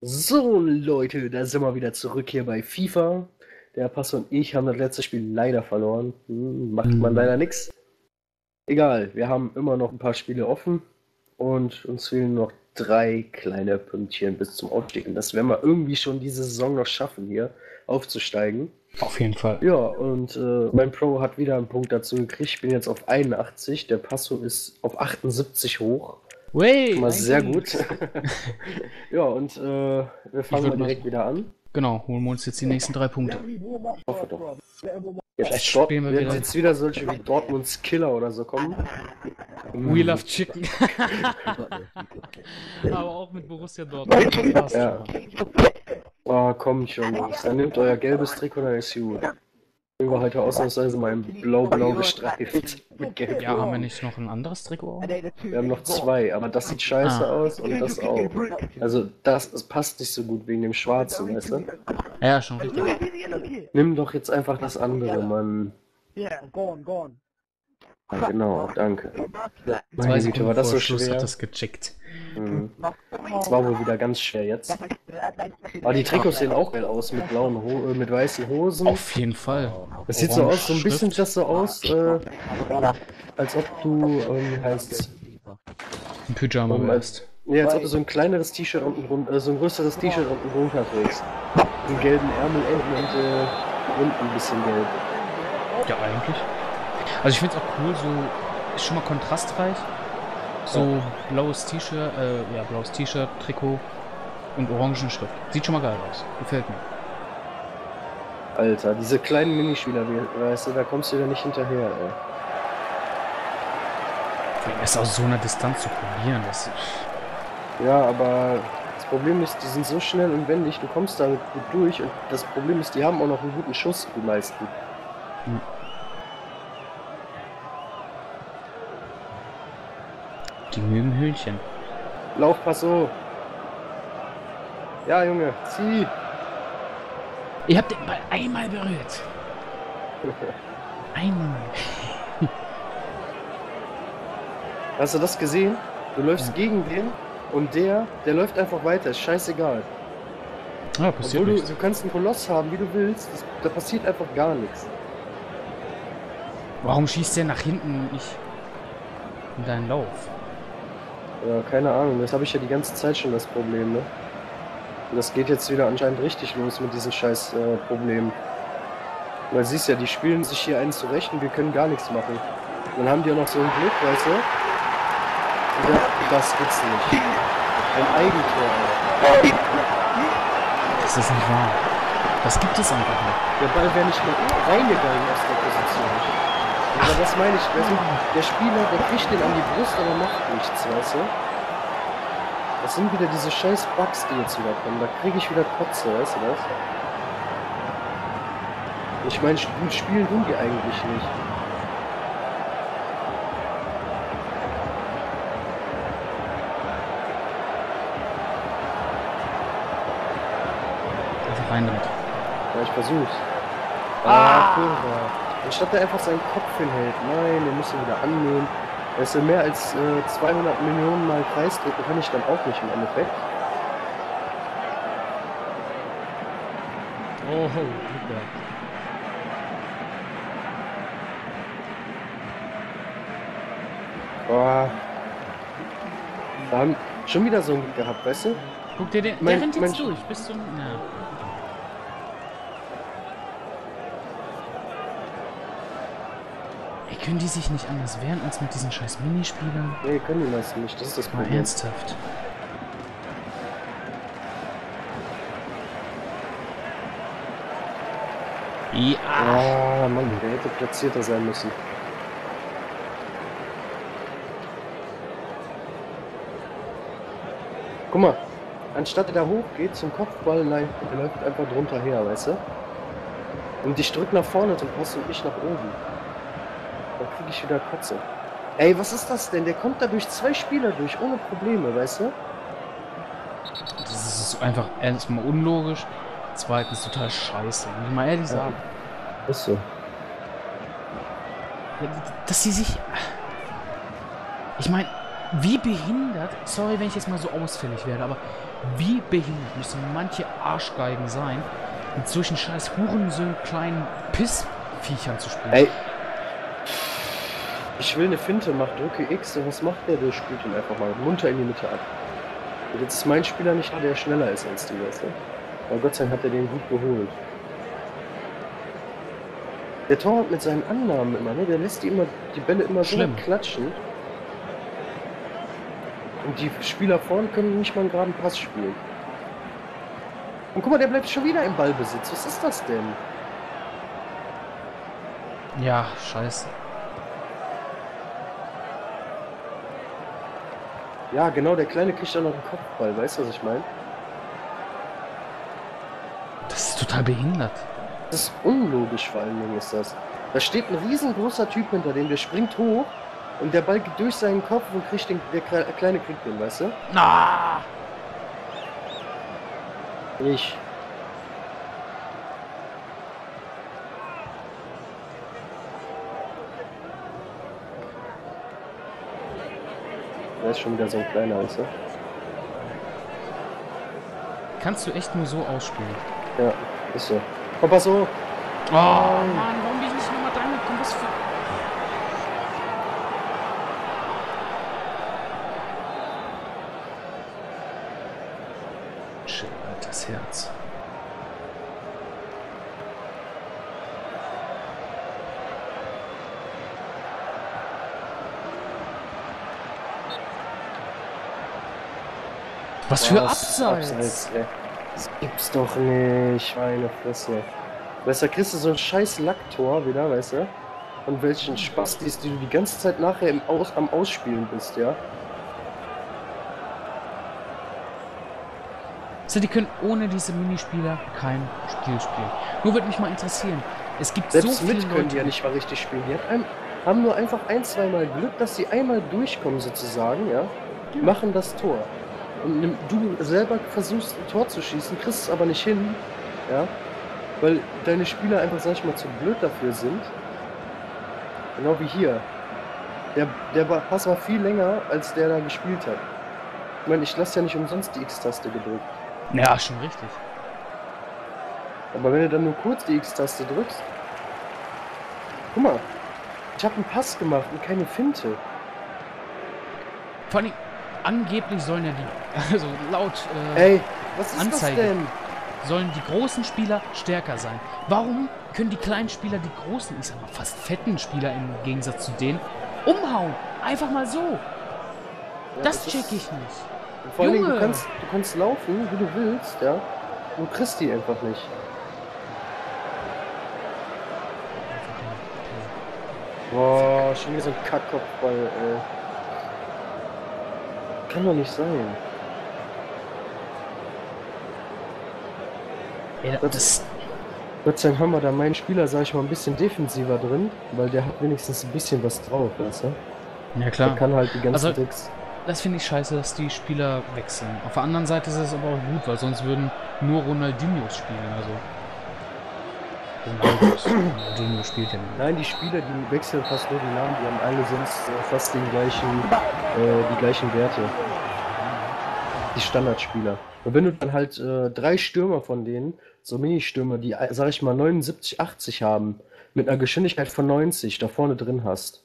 So, Leute, da sind wir wieder zurück hier bei FIFA. Der Pass und ich haben das letzte Spiel leider verloren. Hm, macht man Mhm. leider nichts. Egal, wir haben immer noch ein paar Spiele offen und uns fehlen noch drei kleine Pünktchen bis zum Aufstieg. Und das werden wir irgendwie schon diese Saison noch schaffen, hier aufzusteigen. Auf jeden Fall. Ja, und äh, mein Pro hat wieder einen Punkt dazu gekriegt. Ich bin jetzt auf 81. Der Passo ist auf 78 hoch. Way, Schon mal sehr gut. ja, und äh, wir fangen mal mal- direkt wieder an. Genau, holen wir uns jetzt die nächsten drei Punkte. Hoffe doch. Jetzt, Dort, spielen wir wenn wieder. jetzt wieder solche wie Dortmunds Killer oder so kommen. We love Chicken. Aber auch mit Borussia Dortmund. Ja. Oh, komm schon, Jungs. Dann nehmt euer gelbes Trikot, dann ist gut. Ich war heute ausnahmsweise mal in blau-blau gestreift. Mit gelb. Ja, haben wir nicht noch ein anderes Trikot? Wir haben noch zwei, aber das sieht scheiße Ah. aus und das auch. Also das, das passt nicht so gut wegen dem Schwarzen, weißt du? Ja, schon richtig. Nimm doch jetzt einfach das andere, Mann. Yeah, go on, go on. Ja, genau, danke. Meine Güte, war das so Schluss schwer? hat das gecheckt. Mhm. Das war wohl wieder ganz schwer jetzt. Aber die Trikots sehen auch geil aus, mit blauen Ho äh, mit weißen Hosen. Auf jeden Fall. Es sieht so aus, so ein bisschen Schrift. das so aus, äh, als ob du, ähm, wie heißt's? Ein Pyjama Ähm, wärst. Nee, als ob du so ein kleineres T-Shirt unten drunter, äh, so ein größeres T-Shirt unten drunter trägst. Einen gelben Ärmelenden und äh, unten ein bisschen gelb. Ja, eigentlich. Also ich finde es auch cool, so ist schon mal kontrastreich. So blaues T-Shirt, äh, ja, blaues T-Shirt, Trikot und Orangenschrift. Sieht schon mal geil aus. Gefällt mir. Alter, diese kleinen Minispieler, weißt du, da kommst du wieder nicht hinterher, ey. Es aus so einer Distanz zu probieren, das ist. Ja, aber das Problem ist, die sind so schnell und wendig, du kommst damit gut durch und das Problem ist, die haben auch noch einen guten Schuss, die meisten. Die mögen Hühnchen. Lauf, Passo! Ja, Junge, zieh! Ihr habt den Ball einmal berührt. Einmal. Hast du das gesehen? Du läufst gegen den und der, der läuft einfach weiter, ist scheißegal. Ja, passiert Obwohl du, nichts. du kannst einen Koloss haben, wie du willst, das, da passiert einfach gar nichts. Warum schießt der nach hinten und nicht in deinen Lauf? Ja, keine Ahnung, das habe ich ja die ganze Zeit schon das Problem, ne? Und das geht jetzt wieder anscheinend richtig los mit diesen scheiß äh, Problemen. Weil siehst ja, die spielen sich hier einen zurecht und wir können gar nichts machen. Dann haben die auch noch so ein Glück, weißt du? Ja, das gibt's nicht. Ein Eigentor. Das ist nicht wahr. Das gibt es einfach nicht. Der Ball wäre nicht mal reingegangen aus der Position. Aber das meine ich, weißt du, der Spieler, der kriegt den an die Brust, aber macht nichts, weißt du? Das sind wieder diese scheiß Bugs, die jetzt wieder kommen. Da kriege ich wieder Kotze, weißt du das? Ich meine, gut spielen tun die eigentlich nicht. Einfach rein damit. Ja, ich versuch's. Ah, Kurva. Anstatt er einfach seinen Kopf hinhält. Nein, den muss er wieder annehmen. Ist ja mehr als äh, 200 Millionen Mal Kreis drücken, kann ich dann auch nicht im Endeffekt. Oh, gehabt. Boah. Wir haben schon wieder so ein Glück gehabt, weißt du? Guck dir den. Mein- der rennt jetzt durch. Bis zum. Na. Können die sich nicht anders wehren als mit diesen scheiß Minispielern? Nee, können die meisten nicht. Das ist das Mal Problem. ernsthaft. Ja. Ah, Mann, der hätte platzierter sein müssen. Guck mal, anstatt er da hochgeht zum Kopfball, nein, der läuft einfach drunter her, weißt du? Und ich drück nach vorne zum Pass und ich nach oben. Dann krieg ich wieder Kotze. Ey, was ist das denn? Der kommt da durch zwei Spieler durch, ohne Probleme, weißt du? Das ist einfach erstmal unlogisch. Zweitens total scheiße. Muss ich mal ehrlich sagen. Ist so. Dass sie sich. Ich meine, Wie behindert, sorry, wenn ich jetzt mal so ausfällig werde, aber wie behindert müssen manche Arschgeigen sein, mit solchen scheiß Hurensöhnen kleinen Pissviechern zu spielen? Ey. Ich will eine Finte, mach drücke X und was macht der? Der spielt ihn einfach mal munter in die Mitte ab. Und jetzt ist mein Spieler nicht da, der schneller ist als die, weißt du? Aber Gott sei Dank hat er den gut geholt. Der Torwart mit seinen Annahmen immer, ne? Der lässt die immer, die Bälle immer so klatschen. Und die Spieler vorn können nicht mal einen geraden Pass spielen. Und guck mal, der bleibt schon wieder im Ballbesitz. Was ist das denn? Ja, scheiße. Ja, genau, der Kleine kriegt dann noch einen Kopfball, weißt du, was ich meine? Das ist total behindert. Das ist unlogisch vor allen Dingen ist das. Da steht ein riesengroßer Typ hinter dem, der springt hoch und der Ball geht durch seinen Kopf und kriegt den, der Kle- Kleine kriegt den, weißt du? Ah! Ich. Der ist schon wieder so ein kleiner, weißt du? Kannst du echt nur so ausspielen. Ja, ist so. Komm, pass so. Oh Mann, warum bin ich nicht nochmal dran gekommen? Was für. Shit, altes Herz. Was für Was? Abseits! ey. Das gibt's doch nicht, meine Fresse. Weißt du, da kriegst du so ein scheiß Lacktor wieder, weißt du? Und welchen Spaß die die du die ganze Zeit nachher im Aus, am Ausspielen bist, ja? So, die können ohne diese Minispieler kein Spiel spielen. Nur würde mich mal interessieren. Es gibt Selbst so viele mit können Leute. die ja nicht mal richtig spielen. Die haben nur einfach ein, zweimal Glück, dass sie einmal durchkommen sozusagen, ja? Machen das Tor. Und du selber versuchst ein Tor zu schießen, kriegst es aber nicht hin, ja? Weil deine Spieler einfach, sag ich mal, zu blöd dafür sind. Genau wie hier. Der, der Pass war viel länger, als der da gespielt hat. Ich meine, ich lasse ja nicht umsonst die X-Taste gedrückt. Ja, schon richtig. Aber wenn du dann nur kurz die X-Taste drückst. Guck mal, ich habe einen Pass gemacht und keine Finte. Vor allem, angeblich sollen ja die, also laut äh, Ey, Anzeige. das sollen die großen Spieler stärker sein. Warum können die kleinen Spieler die großen, ich sag mal fast fetten Spieler im Gegensatz zu denen, umhauen? Einfach mal so. Ja, das ist- check ich nicht. Vor Dingen, du Junge! kannst, du kannst laufen, wie du willst, ja. Du kriegst die einfach nicht. Boah, schon wieder so ein Kackkopfball, ey. Kann doch nicht sein. Ja, das, Gott sei Dank haben wir da meinen Spieler, sag ich mal, ein bisschen defensiver drin, weil der hat wenigstens ein bisschen was drauf, weißt du? ja Der klar. kann halt die ganzen Also- Tricks. Das finde ich scheiße, dass die Spieler wechseln. Auf der anderen Seite ist es aber auch gut, weil sonst würden nur Ronaldinhos spielen, also. Ronaldinho spielt ja nicht. Nein, die Spieler, die wechseln fast nur die Namen, die haben alle sonst äh, fast den gleichen, äh, die gleichen Werte. Die Standardspieler. Und wenn du dann halt äh, drei Stürmer von denen, so Mini-Stürme, die, sag ich mal, 79, 80 haben, mit einer Geschwindigkeit von 90 da vorne drin hast.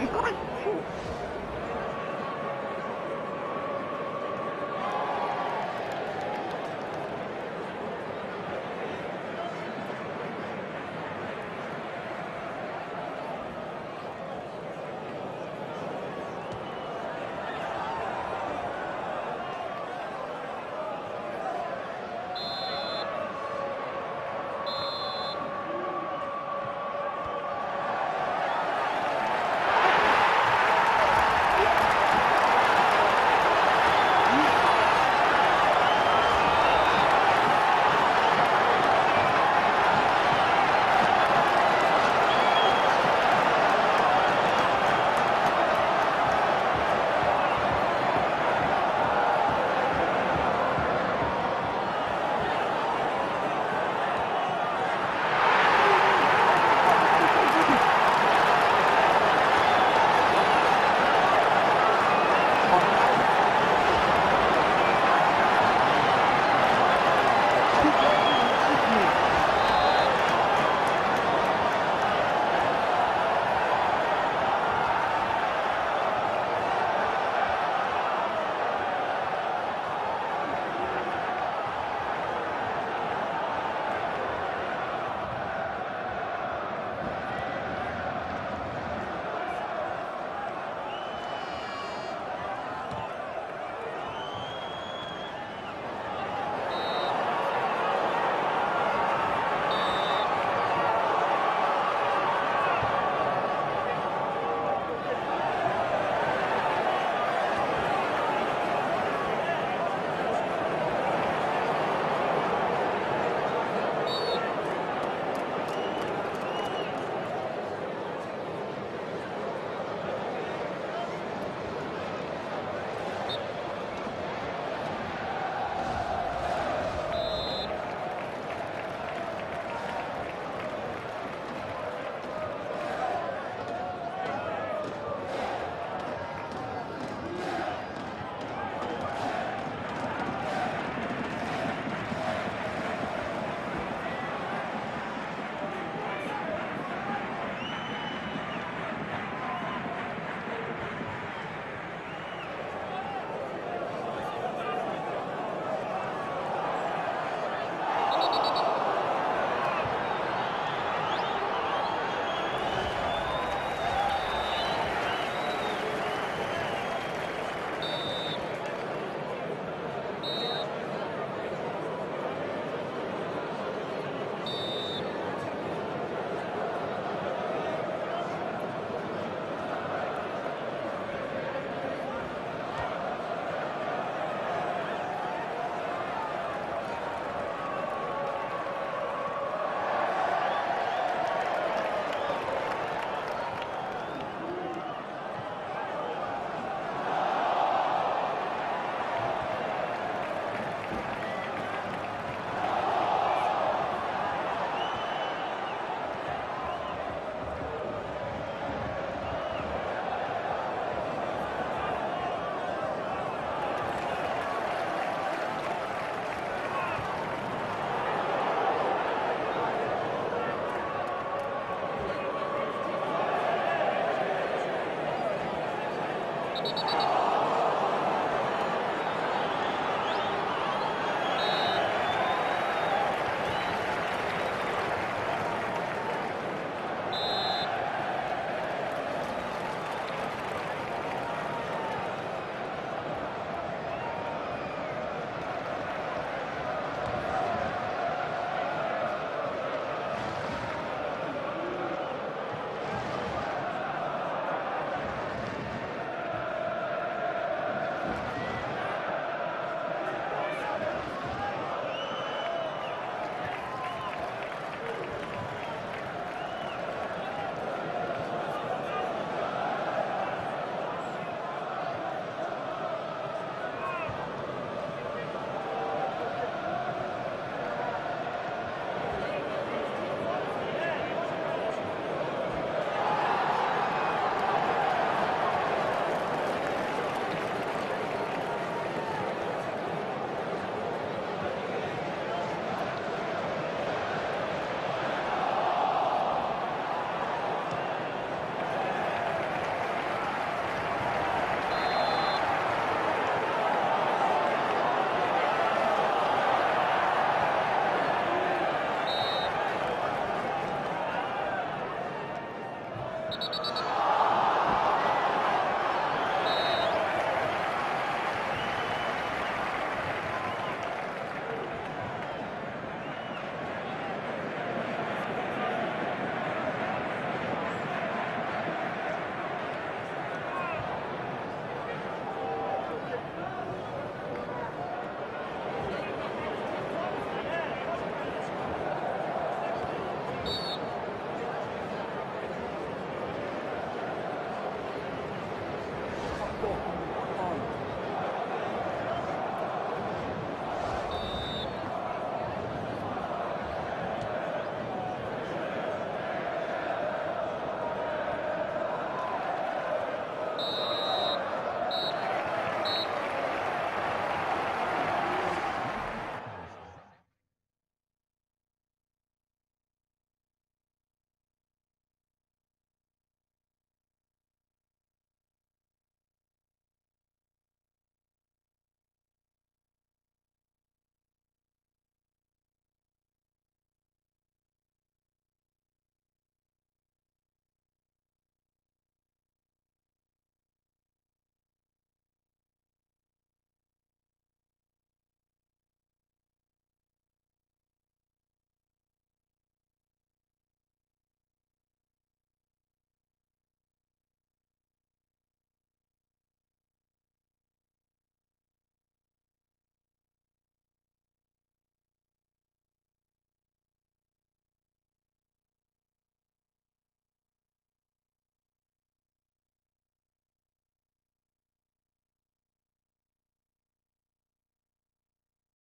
いい!